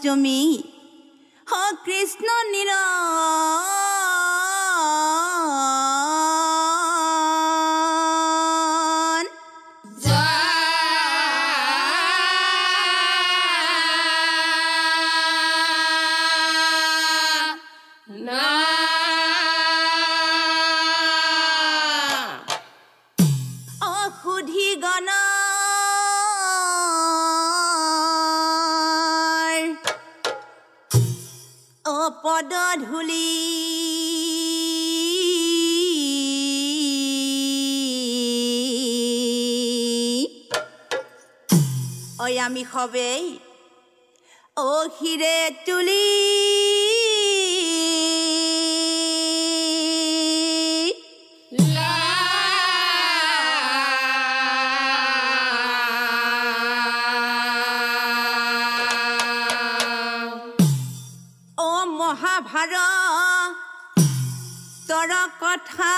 অষ্টমী হ কৃষ্ণ নীরব। হবেই। ও হিরে তুলি ও মহাভারত তোর কথা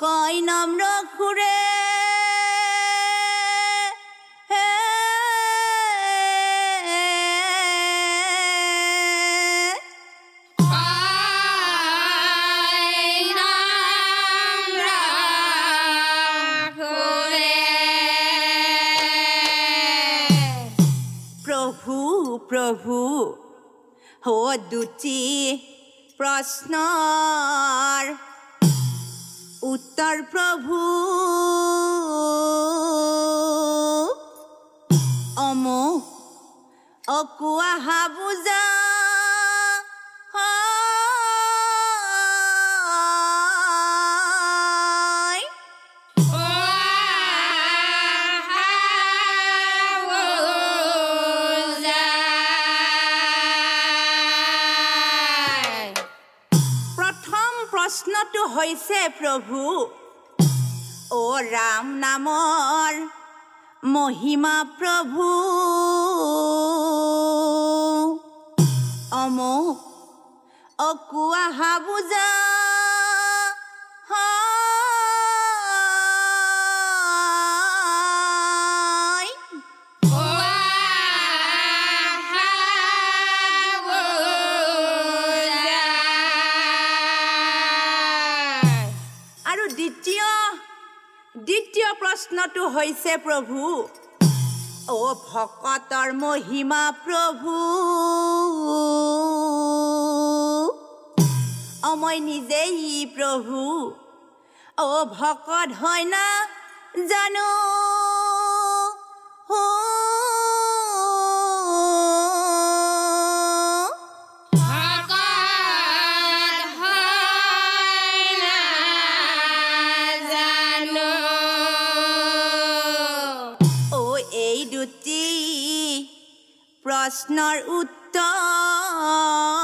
কয় নম্র খুরে প্রভু প্রভু ও দুটি প্রশ্নর উত্তৰ প্ৰভু অমুক অকুৱাহা বুজা। প্ৰশ্নটো হৈছে প্ৰভু। অ' ৰাম নামৰ মহিমা প্ৰভু। অমুক অকুৱাহা বুজা প্ৰশ্নটো হৈছে প্ৰভু। অ' ভকতৰ মহিমা প্ৰভু। অ মই নিজেই প্ৰভু। অ' ভকত হয় না জানো। প্ৰশ্নৰ উত্তৰ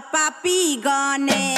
papi gone.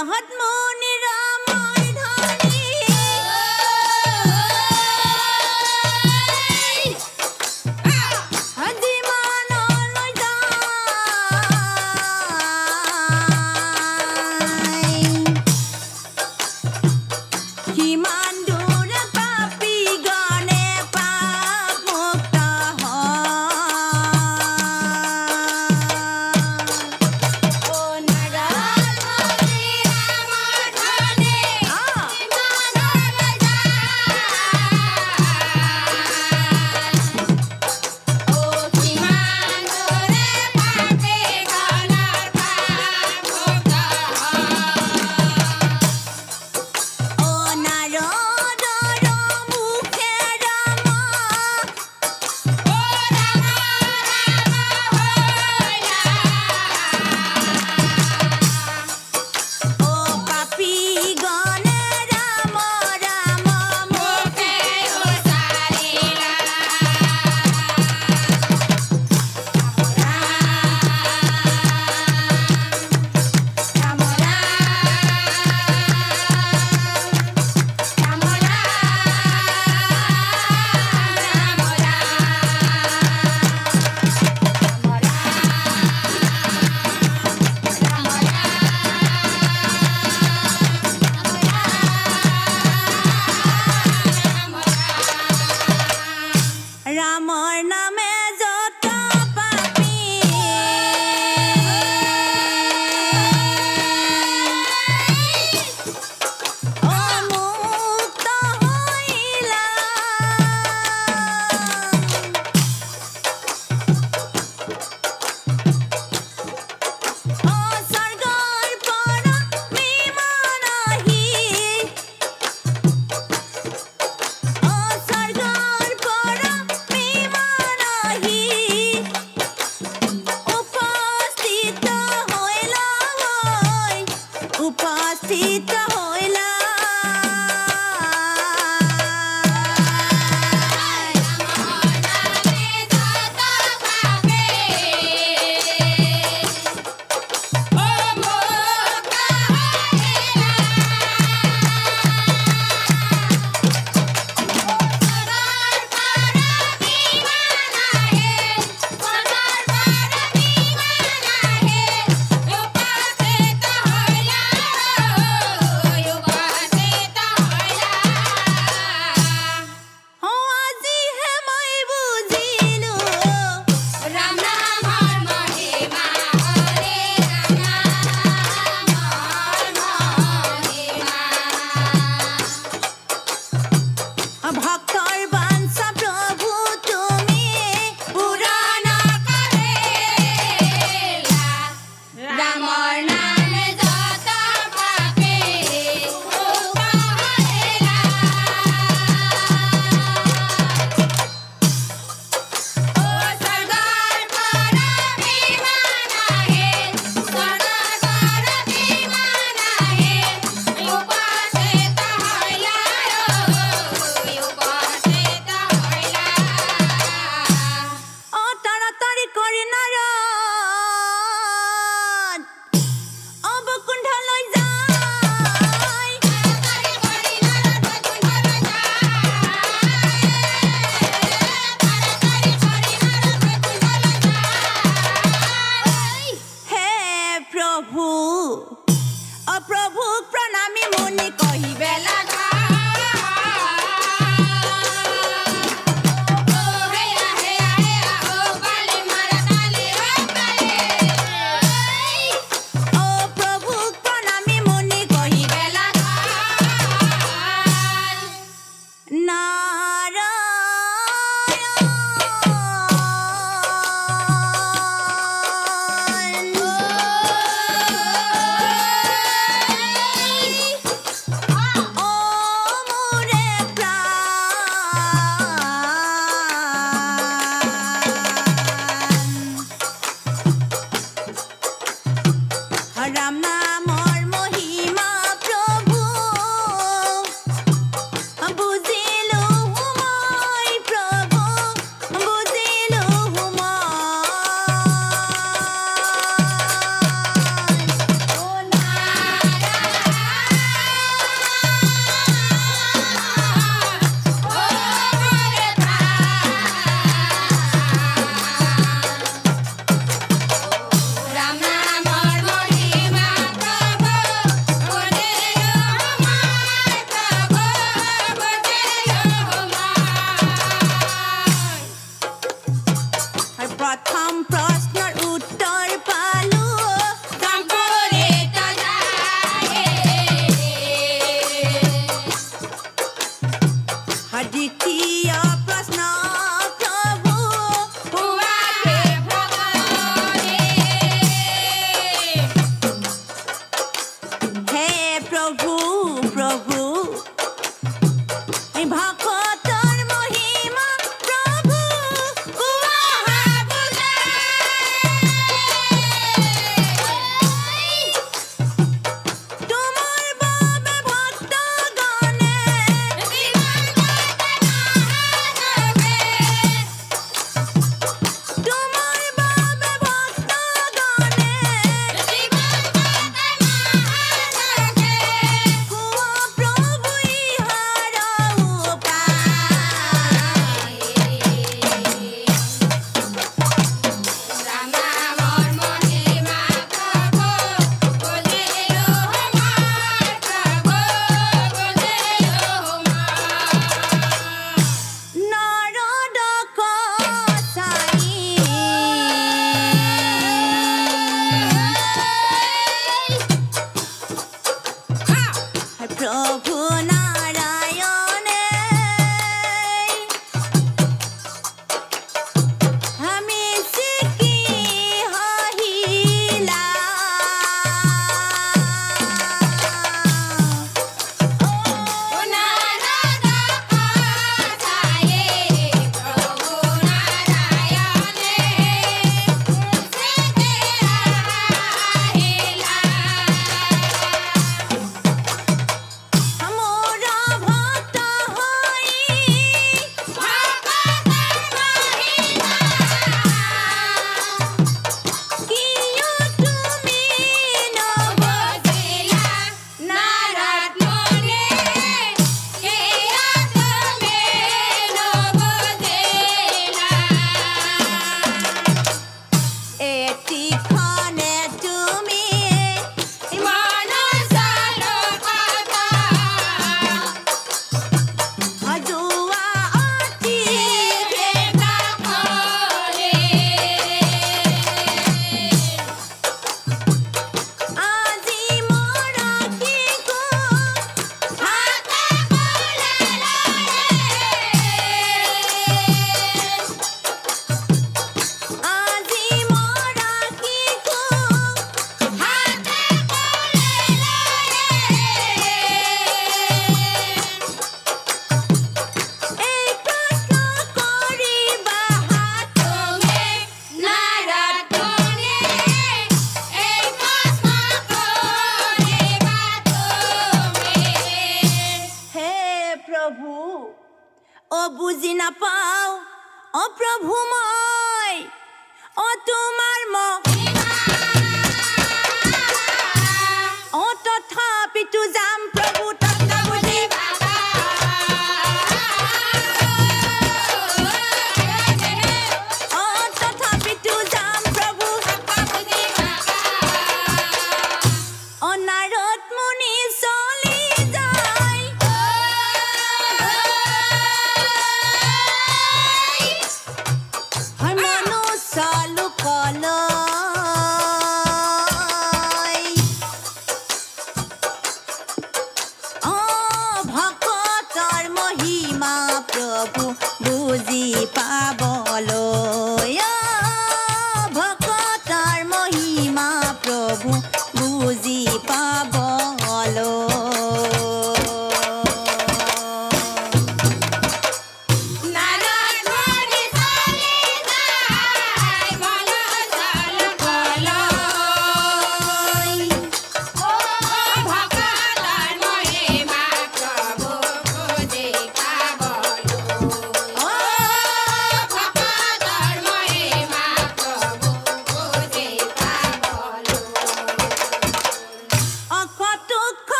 மகாத்மா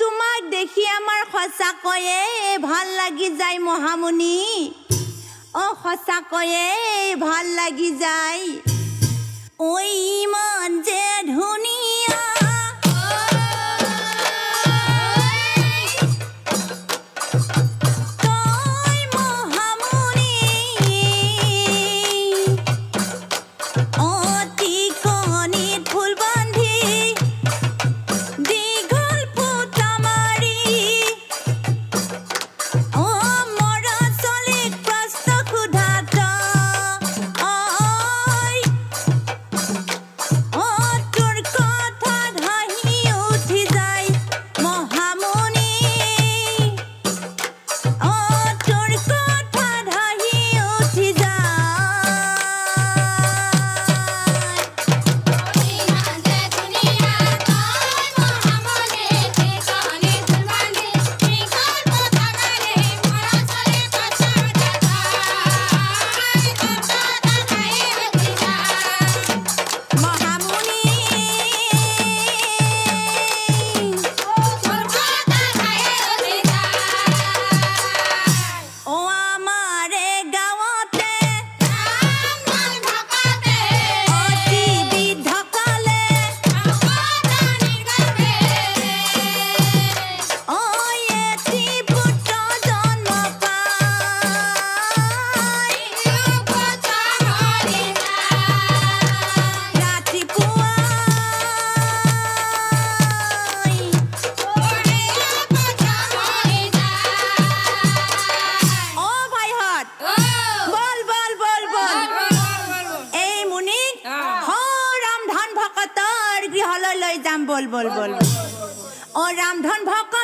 তোমাক দেখি আমাৰ সঁচাকৈয়ে ভাল লাগি যায় মহামুনি অ সঁচাকৈয়ে ভাল লাগি যায়। ঐ ইমান যে ধুনী ডিগ্ৰী লৈ যাম বল বল বল। অ ৰামধন ভকত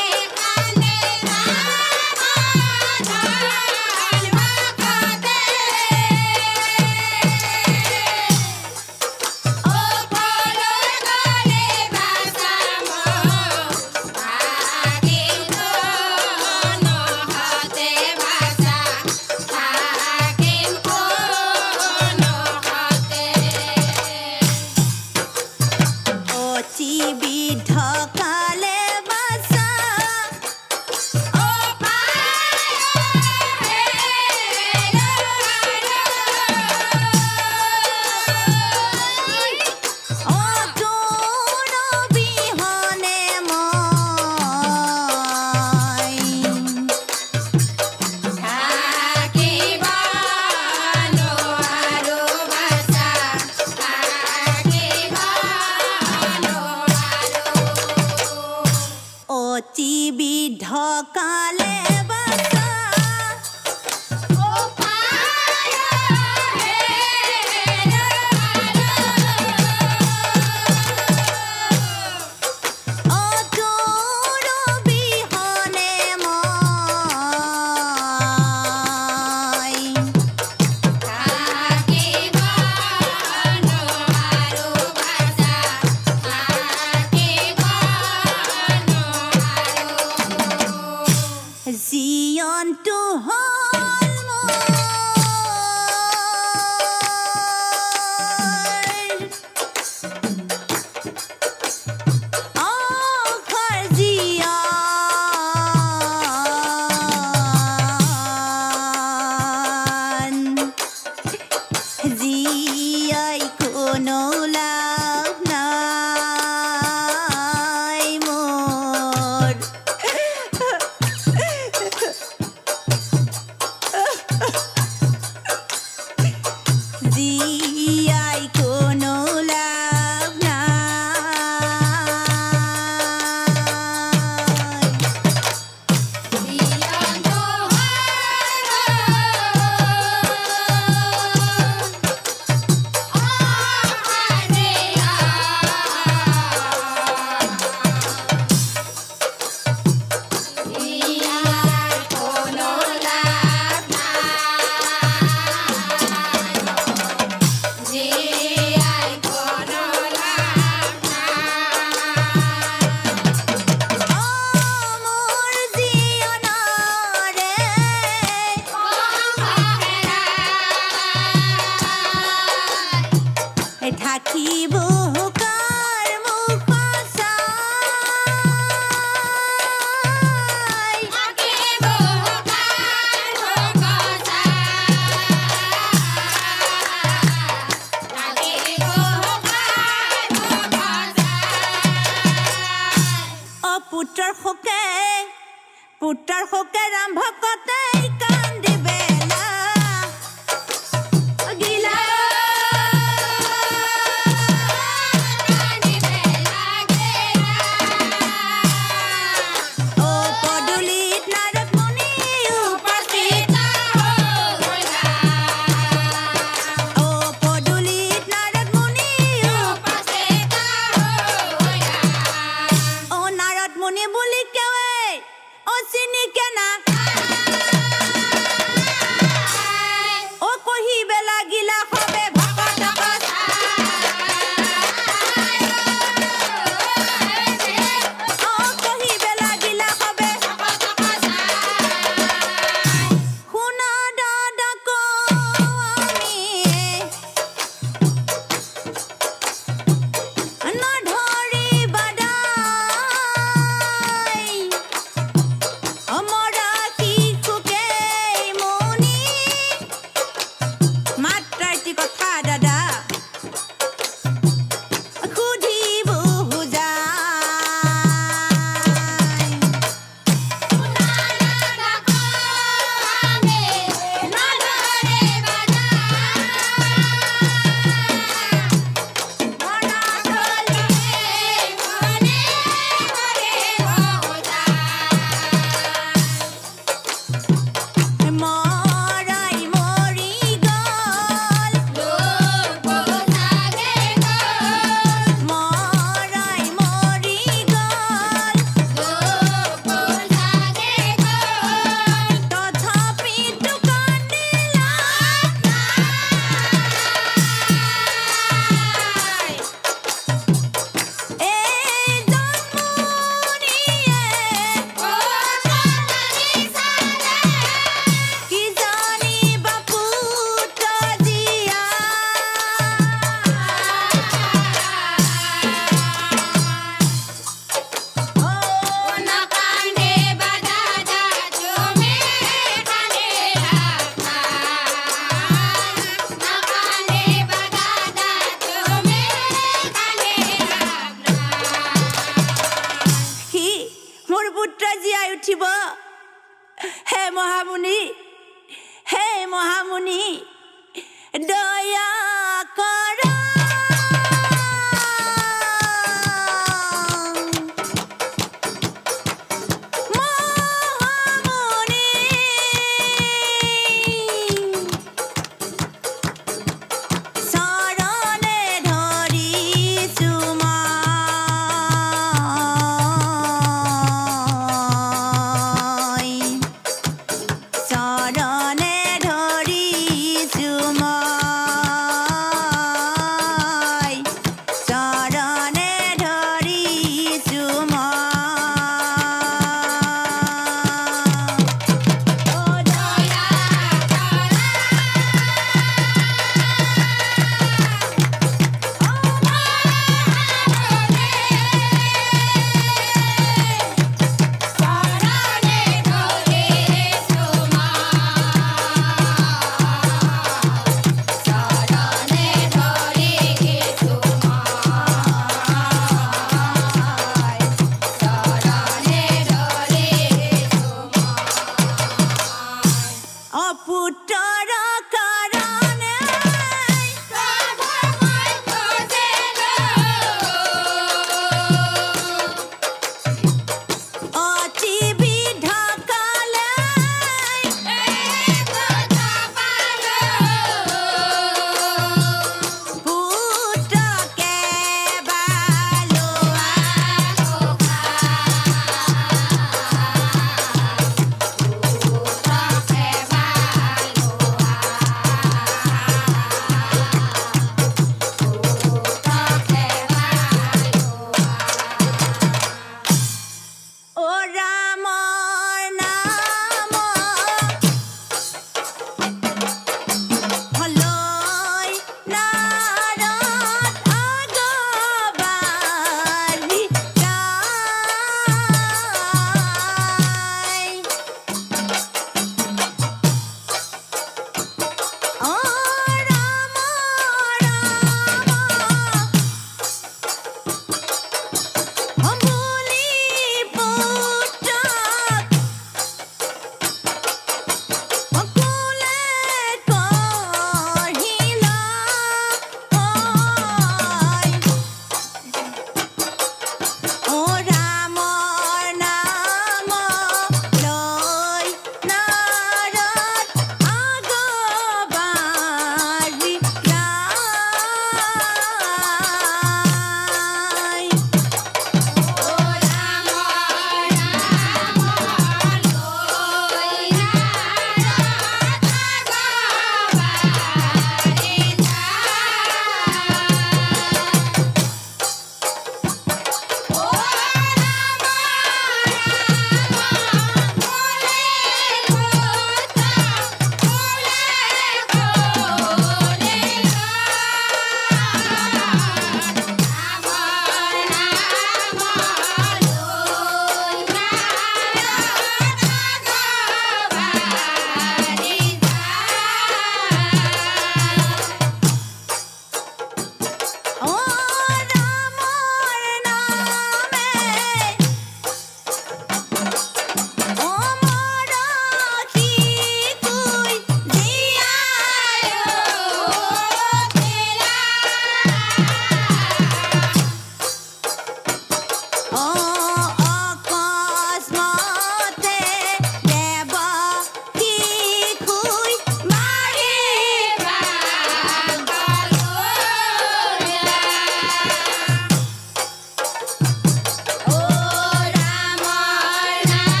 night.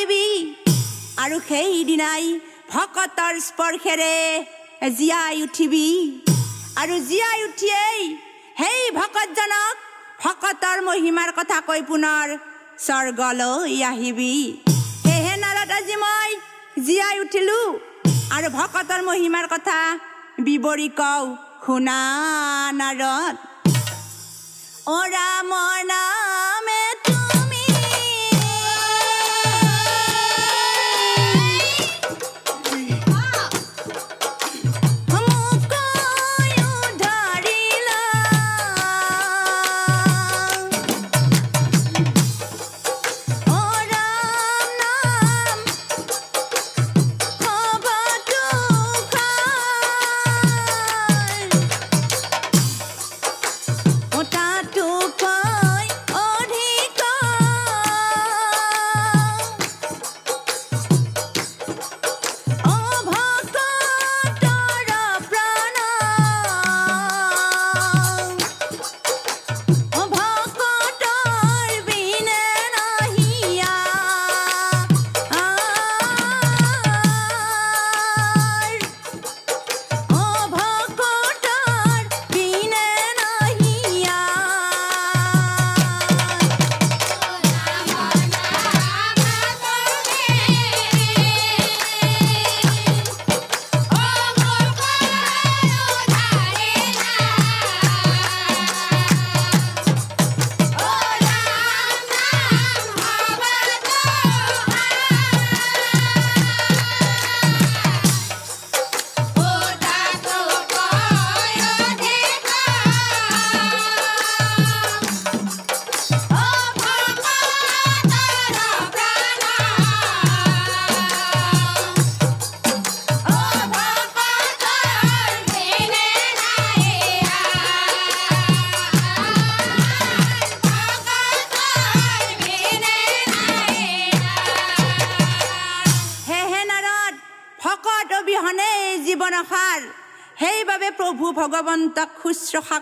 মৰিবি আৰু সেইদিনাই ভকতৰ স্পৰ্শেৰে জীয়াই উঠিবি। আৰু জীয়াই উঠিয়েই সেই ভকতজনক ভকতৰ মহিমাৰ কথা কৈ পুনৰ স্বৰ্গলৈ আহিবি। সেয়েহে নাৰত আজি মই জীয়াই উঠিলো আৰু ভকতৰ মহিমাৰ কথা বিৱৰি কওঁ। শুনা নাৰত। অ ৰামৰ নামে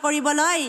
কৰিবলৈ